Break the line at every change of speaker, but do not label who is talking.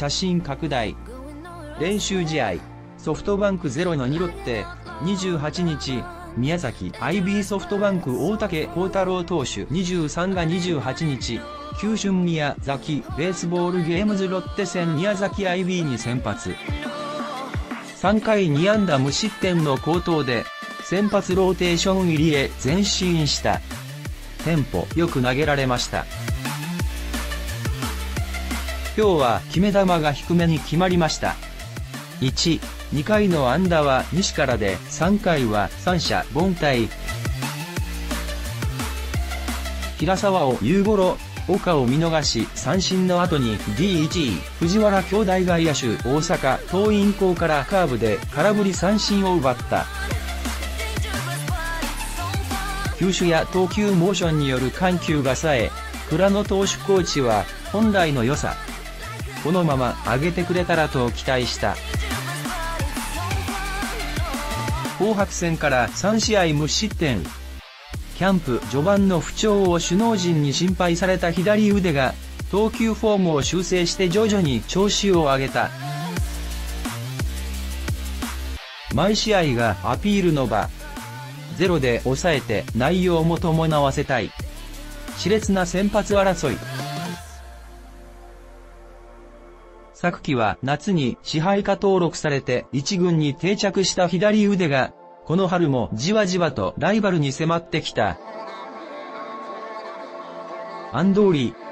写真拡大。練習試合、ソフトバンク0の2ロッテ、28日、宮崎 IB ソフトバンク大竹幸太郎投手23が28日、九春宮崎ベースボールゲームズロッテ戦宮崎 IB に先発。3回2安打無失点の好投で、先発ローテーション入りへ前進した。テンポよく投げられました。今日は決め球が低めに決まりました。1、2回の安打は西からで3回は三者凡退。平沢を夕ごろ、岡を見逃し三振の後に D1 位藤原兄弟外野手大阪桐蔭校からカーブで空振り三振を奪った。球種や投球モーションによる緩急がさえ、倉野投手コーチは本来の良さ、このまま上げてくれたらと期待した。紅白戦から3試合無失点。キャンプ序盤の不調を首脳陣に心配された左腕が、投球フォームを修正して徐々に調子を上げた。毎試合がアピールの場。ゼロで抑えて内容も伴わせたい。熾烈な先発争い。昨季は夏に支配下登録されて一軍に定着した左腕が、この春もじわじわとライバルに迫ってきた。アンドーリー